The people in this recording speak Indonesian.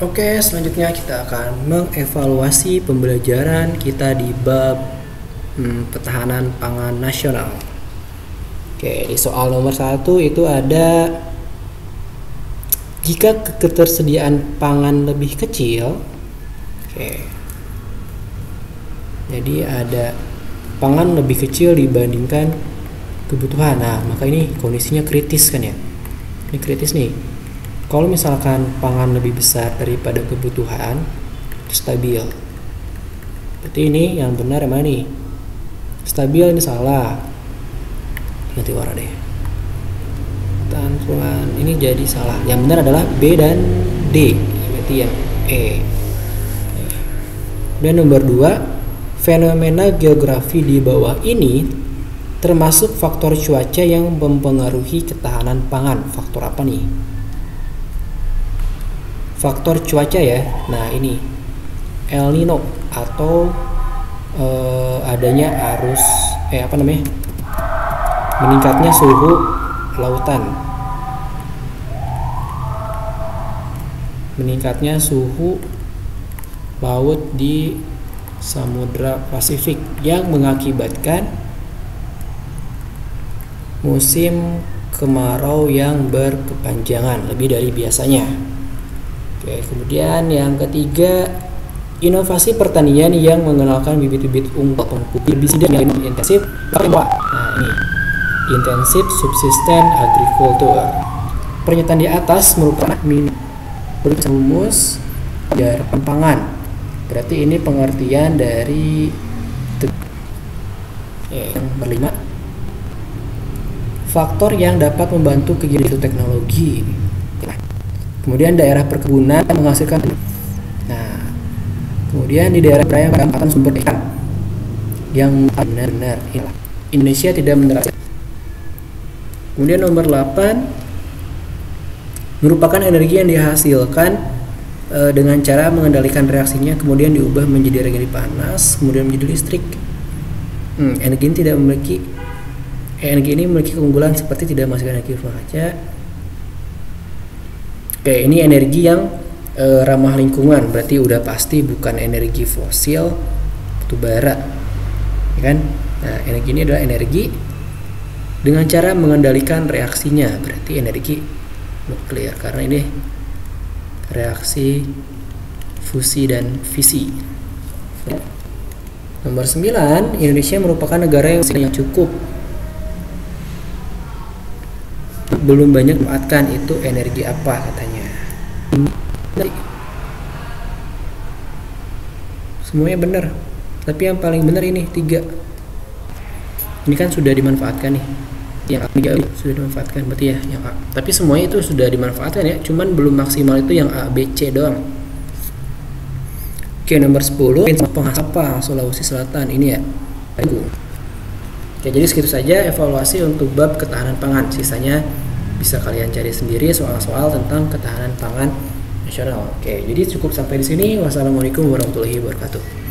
Oke, selanjutnya kita akan mengevaluasi pembelajaran kita di bab hmm, pertahanan pangan nasional. Oke, di soal nomor satu itu ada jika ketersediaan pangan lebih kecil, oke, jadi ada pangan lebih kecil dibandingkan kebutuhan. Nah, maka ini kondisinya kritis kan ya? Ini kritis nih kalau misalkan pangan lebih besar daripada kebutuhan stabil. Berarti ini yang benar yang mana nih stabil ini salah. Ganti warna deh. Tansuan ini jadi salah. Yang benar adalah B dan D. Berarti yang E. Dan nomor 2 fenomena geografi di bawah ini termasuk faktor cuaca yang mempengaruhi ketahanan pangan. Faktor apa nih faktor cuaca ya. Nah ini El Nino atau uh, adanya arus eh apa namanya? Meningkatnya suhu lautan. Meningkatnya suhu laut di Samudra Pasifik yang mengakibatkan musim kemarau yang berkepanjangan lebih dari biasanya. Oke, kemudian yang ketiga inovasi pertanian yang mengenalkan bibit-bibit unggul lebih yang intensif. Nah ini intensif subsisten agriculture pernyataan di atas merupakan rumus dari pangan berarti ini pengertian dari yang berlima. Faktor yang dapat membantu kegiatan teknologi Kemudian daerah perkebunan menghasilkan Nah, kemudian di daerah peraya penempatan sumber ikan yang benar-benar Indonesia tidak menerapkan. Kemudian nomor 8 merupakan energi yang dihasilkan e, dengan cara mengendalikan reaksinya kemudian diubah menjadi energi panas, kemudian menjadi listrik. Hmm, energi ini tidak memiliki energi ini memiliki keunggulan seperti tidak menghasilkan energi kaca, Oke, ini energi yang e, ramah lingkungan, berarti udah pasti bukan energi fosil, batu bara, ya kan? Nah, energi ini adalah energi dengan cara mengendalikan reaksinya, berarti energi nuklir karena ini reaksi fusi dan fisi. Nomor 9, Indonesia merupakan negara yang cukup. Belum banyak memanfaatkan itu energi apa katanya semuanya benar. Tapi yang paling benar ini tiga. Ini kan sudah dimanfaatkan nih. Yang A sudah dimanfaatkan berarti ya yang A. Tapi semuanya itu sudah dimanfaatkan ya cuman belum maksimal itu yang A B C doang. Oke nomor 10 penghasapa Sulawesi Selatan ini ya. Oke, jadi segitu saja evaluasi untuk bab ketahanan pangan. Sisanya bisa kalian cari sendiri soal-soal tentang ketahanan pangan nasional. Oke, jadi cukup sampai di sini. Wassalamualaikum warahmatullahi wabarakatuh.